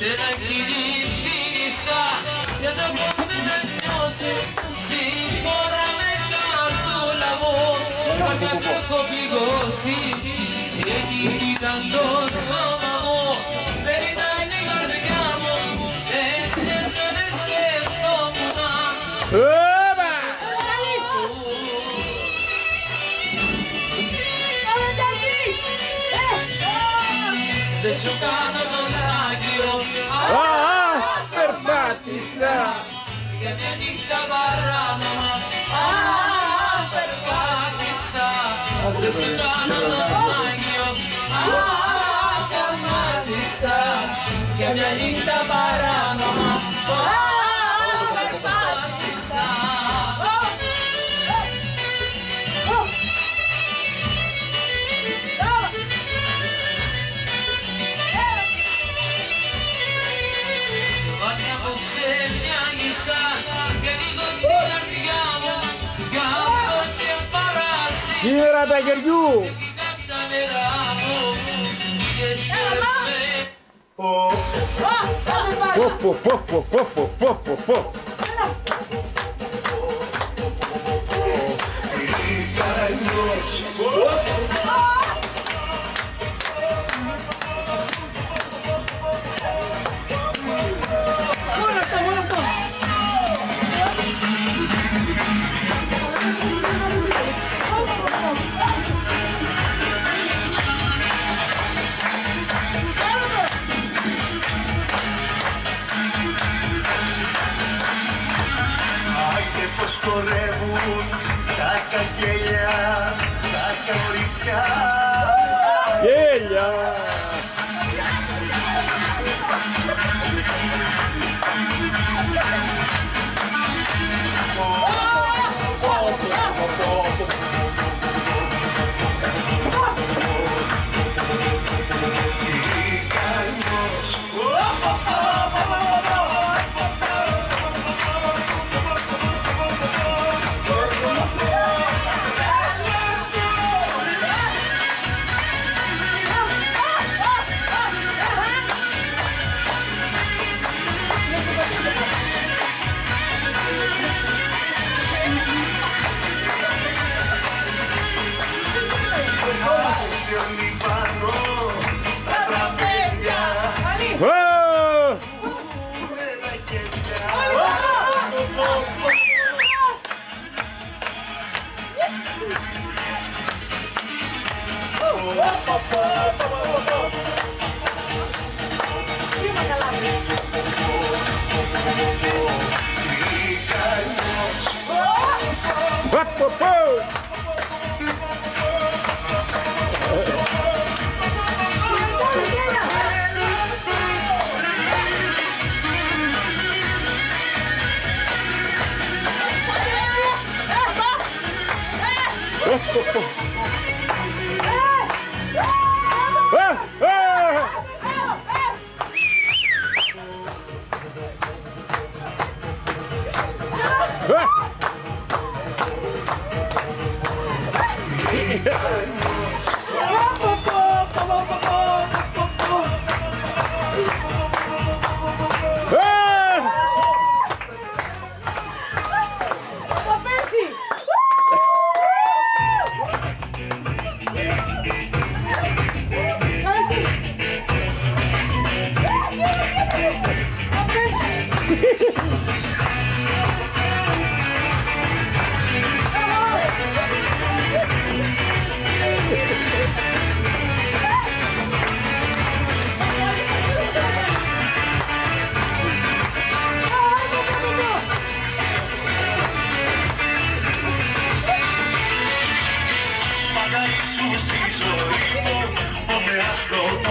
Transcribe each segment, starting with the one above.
σε ένα κηρύχησα για το πότε να νιώσεις Συγχώρα με καρδούλα μου Μάρκα σε έχω πληγώσει Έχει ήταν το σώμα μου Δεν ήταν η καρδιά μου Εσένα δεν σκεφτόμουν Όπα! Δεν σου κάνω τον περπάτησα. Για μια νύχτα παράνομα Α, περπάτησα. Δεν σου κάνω τον άγιο Α, καμάτισα Για μια νύχτα παράνομα Γύρα τα κερδιού. Πω, πω, πω, πω, πω, πω, πω, πω. Πω, 有一天 Up, up, up. Yeah.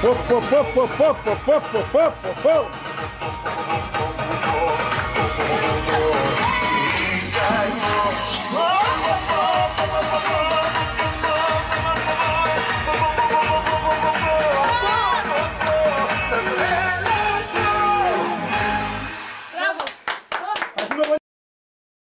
Оп-оп-оп-оп-оп-оп-оп-оп-оп-оп-оп!